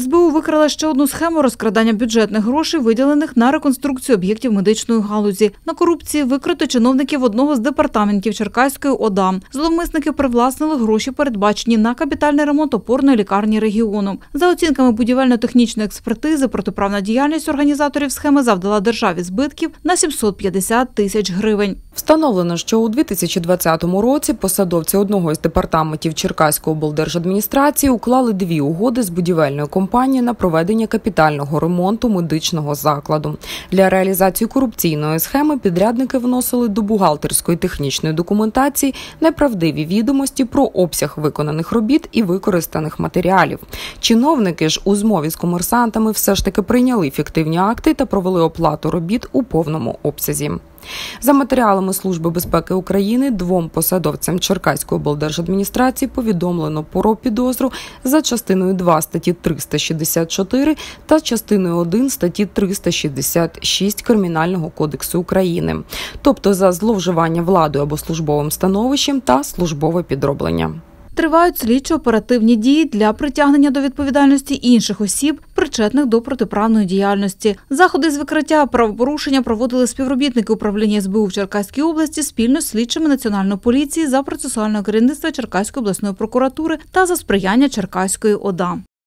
СБУ викрила ще одну схему розкрадання бюджетних грошей, виділених на реконструкцію об'єктів медичної галузі. На корупції викрито чиновників одного з департаментів Черкаської ОДА. Зловмисники привласнили гроші, передбачені на капітальний ремонт опорної лікарні регіону. За оцінками будівельно-технічної експертизи, протиправна діяльність організаторів схеми завдала державі збитків на 750 тисяч гривень. Встановлено, що у 2020 році посадовці одного із департаментів Черкаської облдержадміністрації уклали дві угоди з будівельною компанією на проведення капітального ремонту медичного закладу. Для реалізації корупційної схеми підрядники вносили до бухгалтерської технічної документації неправдиві відомості про обсяг виконаних робіт і використаних матеріалів. Чиновники ж у змові з комерсантами все ж таки прийняли фіктивні акти та провели оплату робіт у повному обсязі. За матеріалами Служби безпеки України двом посадовцям Черкаської облдержадміністрації повідомлено про підозру за частиною 2 статті 364 та частиною 1 статті 366 Кримінального кодексу України, тобто за зловживання владою або службовим становищем та службове підроблення. Тривають слідчо-оперативні дії для притягнення до відповідальності інших осіб, причетних до протиправної діяльності. Заходи з викриття правопорушення проводили співробітники управління СБУ в Черкаській області спільно з слідчими національної поліції за процесуального керівництва Черкаської обласної прокуратури та за сприяння Черкаської ОДА.